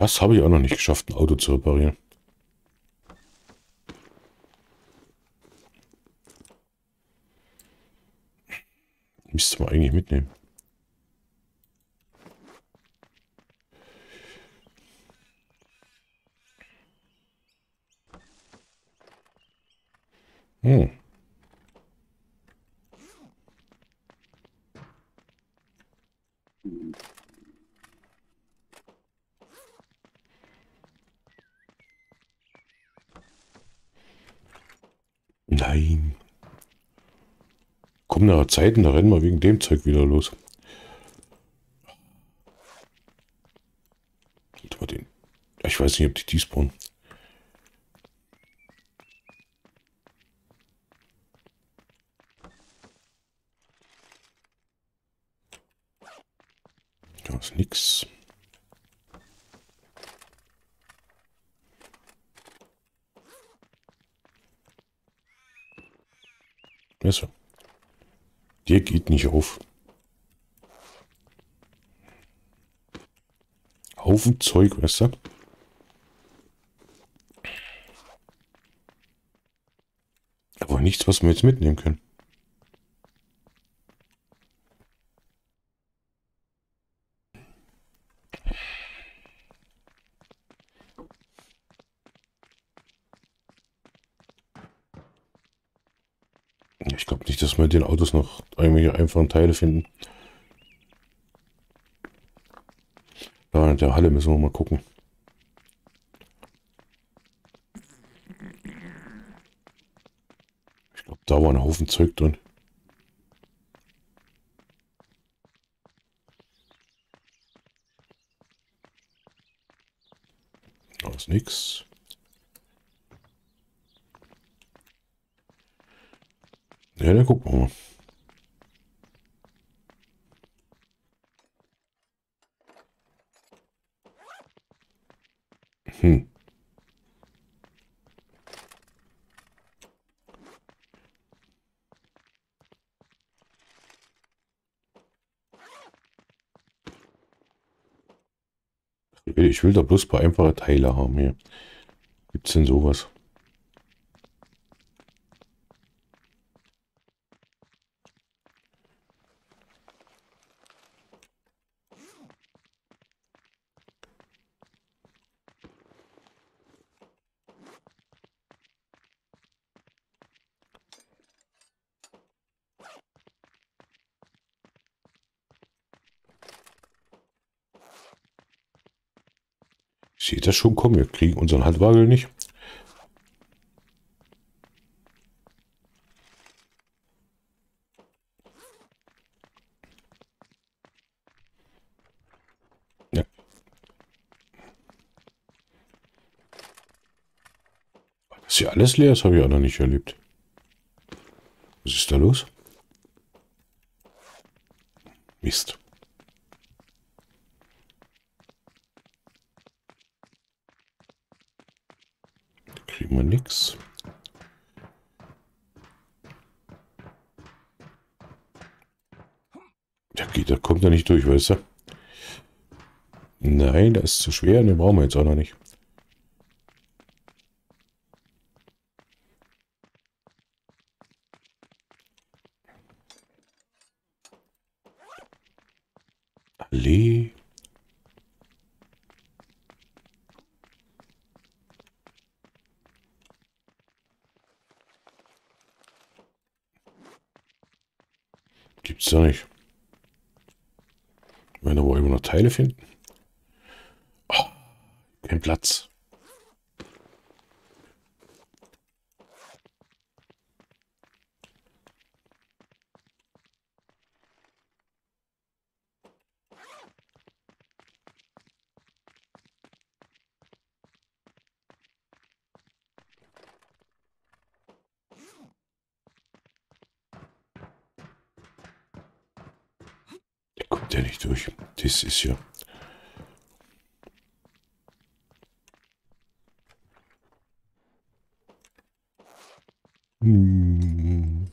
Das habe ich auch noch nicht geschafft, ein Auto zu reparieren. Müsste man eigentlich mitnehmen. Hm. Nein. Kommen da Zeiten, da rennen wir wegen dem Zeug wieder los. Ich weiß nicht, ob die despawnen. Da ist nichts. Also. Der geht nicht auf. Haufen Zeug, weißt du? Aber nichts, was wir jetzt mitnehmen können. Ich glaube nicht, dass wir den Autos noch irgendwelche einfachen Teile finden. Da in der Halle müssen wir mal gucken. Ich glaube, da war ein Haufen Zeug drin. Da ist nichts. Ja, dann gucken wir mal. Hm. Ich will da bloß ein paar einfache Teile haben hier. Gibt's denn sowas? Seht das schon kommen? Wir kriegen unseren Handwagel nicht. Ja. Dass hier alles leer ist, habe ich auch noch nicht erlebt. Was ist da los? Mist. Kriegen wir nichts. Ja, geht, da kommt er nicht durch, weißt du? Nein, das ist zu schwer, den brauchen wir jetzt auch noch nicht. Allee. Da nicht. Wenn wir irgendwo noch Teile finden. Oh, kein Platz. Der kommt nicht durch. Das ist ja... Wenn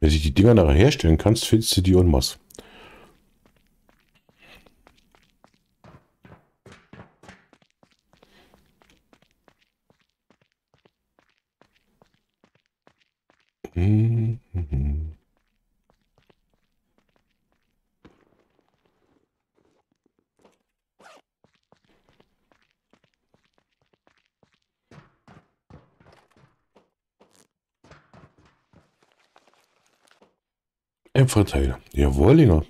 du die Dinger nachher herstellen kannst, findest du die en masse. Verteiler. Jawohl,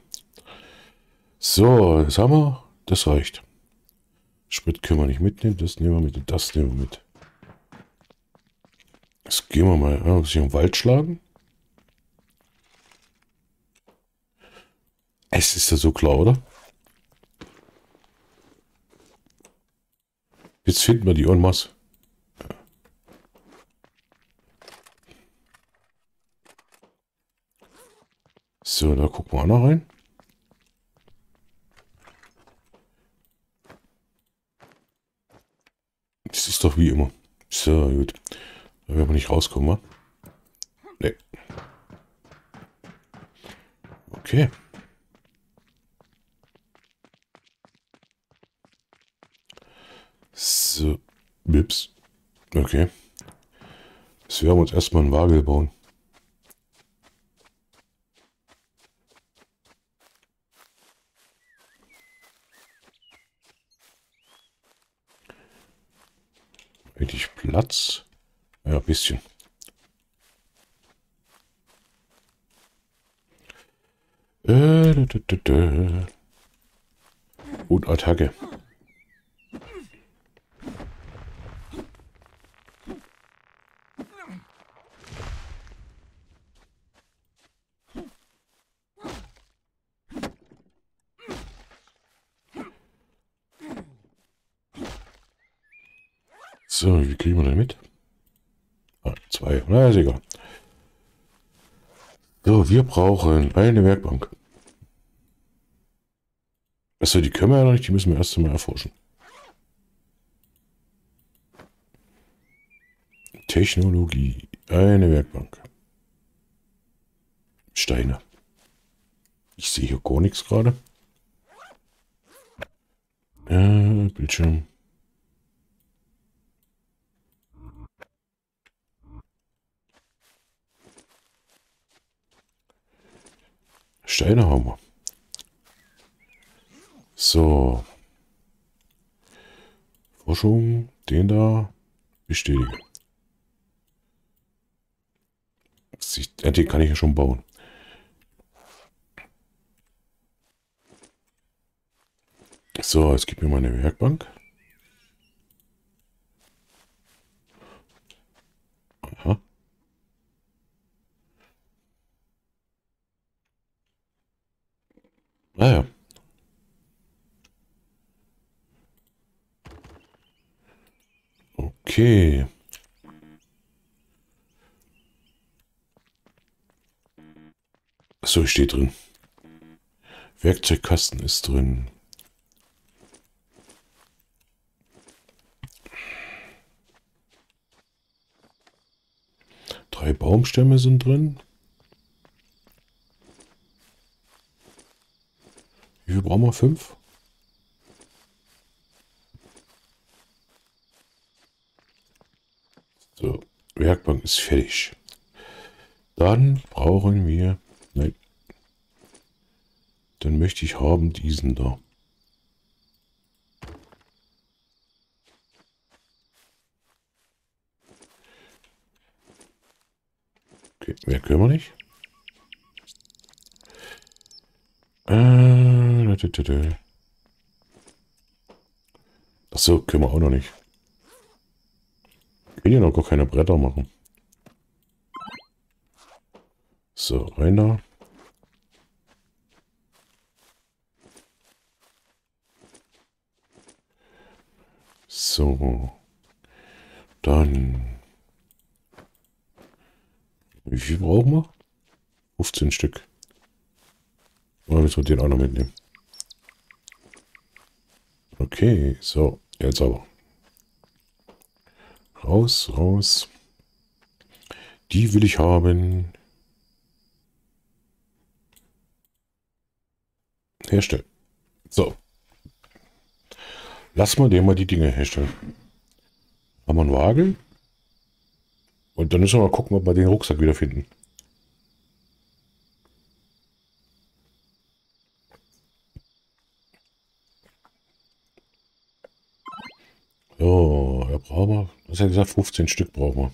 So, das haben wir. Das reicht. Sprit können wir nicht mitnehmen. Das nehmen wir mit und das nehmen wir mit. Jetzt gehen wir mal ja, sich im Wald schlagen. Es ist ja so klar, oder? Jetzt finden wir die en. So, da gucken wir auch noch rein. Das ist doch wie immer. So, gut. Da werden wir nicht rauskommen, wa? Nee. Okay. So. Bips. Okay. Jetzt werden wir uns erstmal einen Wagel bauen. Eigentlich Platz? Ja, ein bisschen. Äh, Und Attacke. So, wie kriegen wir denn mit? Ah, zwei. Na, ist egal. So, wir brauchen eine Werkbank. Achso, die können wir ja noch nicht, die müssen wir erst einmal erforschen. Technologie. Eine Werkbank. Steine. Ich sehe hier gar nichts gerade. Äh, Bildschirm. Steine haben wir. So. Forschung, den da bestätigen. Den kann ich ja schon bauen. So, jetzt gibt mir meine Werkbank. Naja. Okay. So steht drin. Werkzeugkasten ist drin. Drei Baumstämme sind drin. Wie viel brauchen wir? Fünf? So, Werkbank ist fertig. Dann brauchen wir... Nein. Dann möchte ich haben diesen da. Okay, mehr können wir nicht. Äh... Achso, können wir auch noch nicht. Können ja noch gar keine Bretter machen. So, rein da. So. Dann. Wie viel brauchen wir? 15 Stück. Oder müssen wir den auch noch mitnehmen? Okay, so, jetzt aber. Raus, raus. Die will ich haben. Herstellen. So. Lass mal den mal die Dinge herstellen. Haben wir einen Wagen. Und dann müssen wir mal gucken, ob wir den Rucksack wieder brauchen wir. Was hat gesagt? 15 Stück brauchen wir.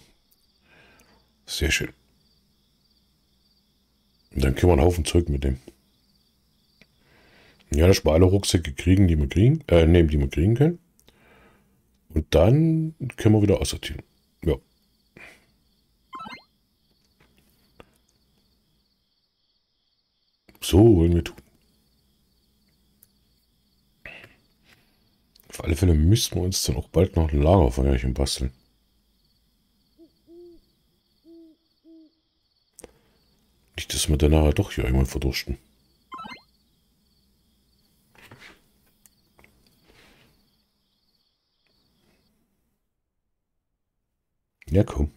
Sehr schön. Und dann können wir einen Haufen Zeug mitnehmen. Ja, dass wir alle Rucksäcke kriegen, die wir kriegen, äh, nehmen, die wir kriegen können. Und dann können wir wieder aussortieren. Ja. So wollen wir tun. Auf alle Fälle müssten wir uns dann auch bald noch ein Lagerfeuerchen basteln. Nicht, dass wir dann nachher doch hier irgendwann verdursten. Ja, komm.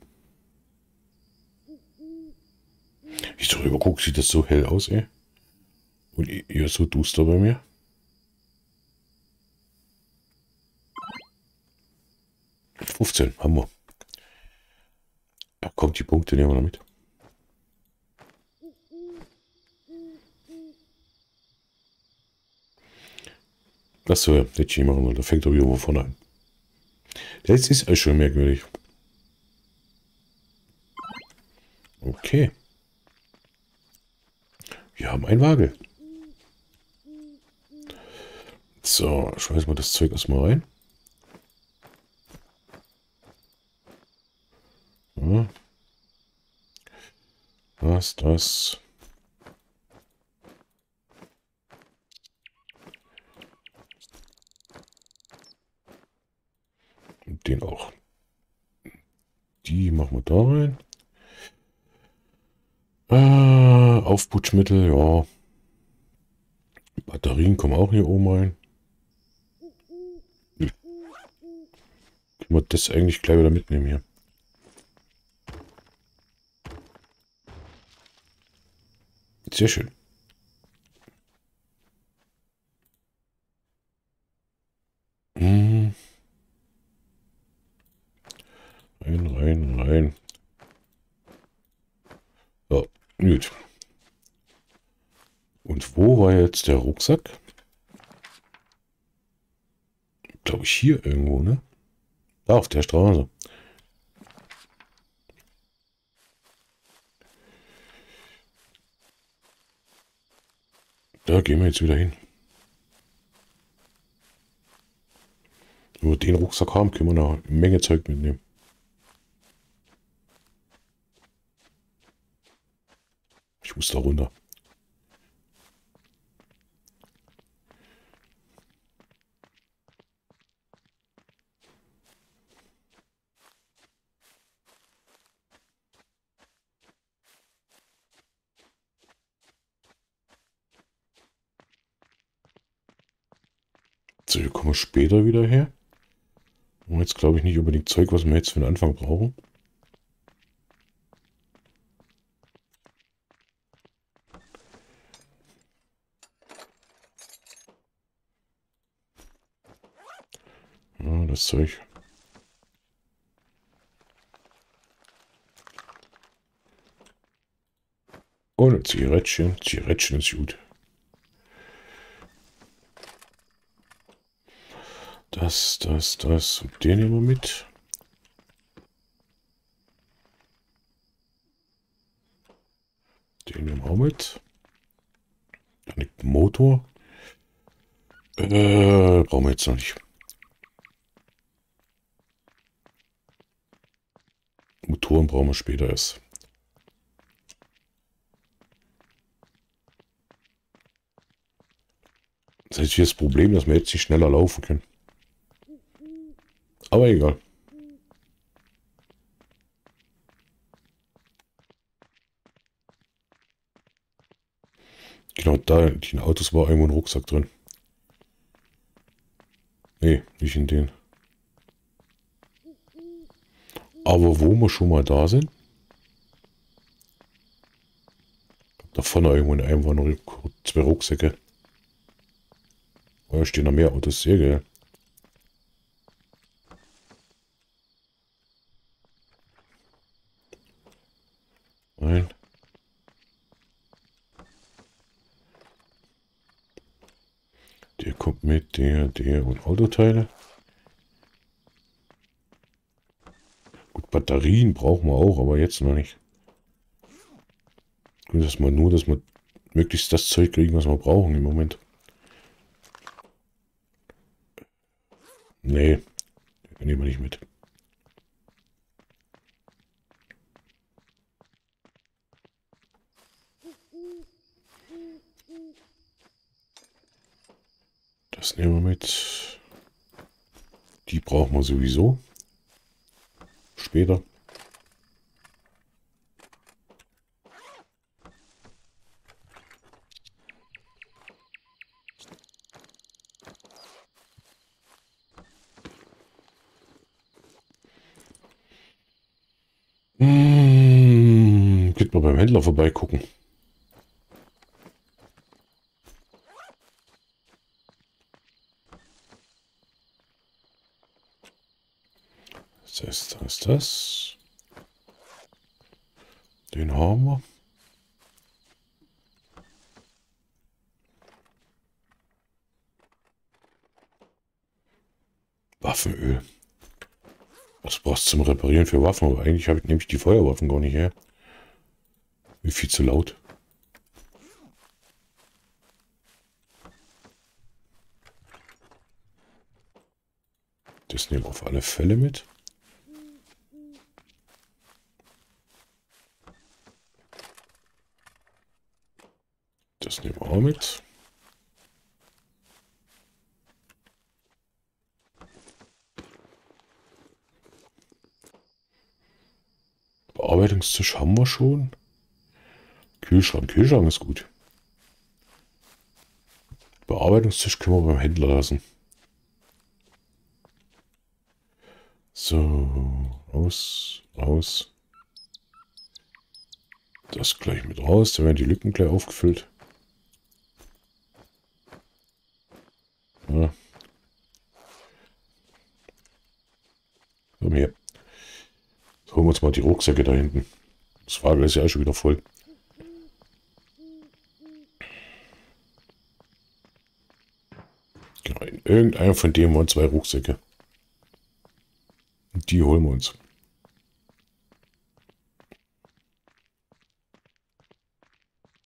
Ich darüber gucke, sieht das so hell aus, ey. Und ihr so duster bei mir. Fünfzehn, haben wir. Ja, kommt die Punkte nehmen wir noch mit. Achso, ja, hätte ich nicht machen sollen. Da fängt doch wieder von an. Das ist schon merkwürdig. Okay. Wir haben ein Wagel. So, schmeißen wir das Zeug erstmal rein. Ja. Was das? Und den auch. Die machen wir da rein. Äh, Aufputschmittel, ja. Batterien kommen auch hier oben rein. Hm. Können wir das eigentlich gleich wieder mitnehmen hier. Sehr schön. Hm. Rein, rein, rein. So, gut. Und wo war jetzt der Rucksack? Glaube ich hier irgendwo, ne? Da auf der Straße. Da gehen wir jetzt wieder hin. Wenn wir den Rucksack haben, können wir noch eine Menge Zeug mitnehmen. Ich muss da runter. So, hier kommen später wieder her. Und jetzt glaube ich nicht unbedingt Zeug, was wir jetzt für den Anfang brauchen. Ja, das Zeug. Ein Zigarettchen. Zigarettchen ist gut. Das, das, das. Und den nehmen wir mit. Den nehmen wir auch mit. Dann liegt Motor. Äh, brauchen wir jetzt noch nicht. Motoren brauchen wir später erst. Das ist jetzt das Problem, dass wir jetzt nicht schneller laufen können. Aber egal. Genau, da in den Autos war irgendwo ein Rucksack drin. Nee, nicht in den. Aber wo wir schon mal da sind. Da vorne irgendwo in einem waren noch zwei Rucksäcke. Oh, stehen noch mehr Autos, sehr geil. kommt mit der, der und Autoteile. Gut, Batterien brauchen wir auch, aber jetzt noch nicht. Gut, dass man nur, dass wir möglichst das Zeug kriegen, was wir brauchen im Moment. Nee. Das nehmen wir mit. Die brauchen wir sowieso. Später. Hm, geht mal beim Händler vorbeigucken. Das, das, das. Den haben wir. Waffenöl. Was brauchst du zum Reparieren für Waffen? Aber eigentlich habe ich nämlich die Feuerwaffen gar nicht her. Wie viel zu laut. Das nehmen wir auf alle Fälle mit. Das nehmen wir auch mit. Bearbeitungstisch haben wir schon. Kühlschrank. Kühlschrank ist gut. Bearbeitungstisch können wir beim Händler lassen. So, aus, aus. Das gleich mit raus, da werden die Lücken gleich aufgefüllt. Ja. Komm her. Jetzt holen wir uns mal die Rucksäcke da hinten. Das Wagen ist ja schon wieder voll. Genau, in irgendeinem von denen waren zwei Rucksäcke. Die holen wir uns.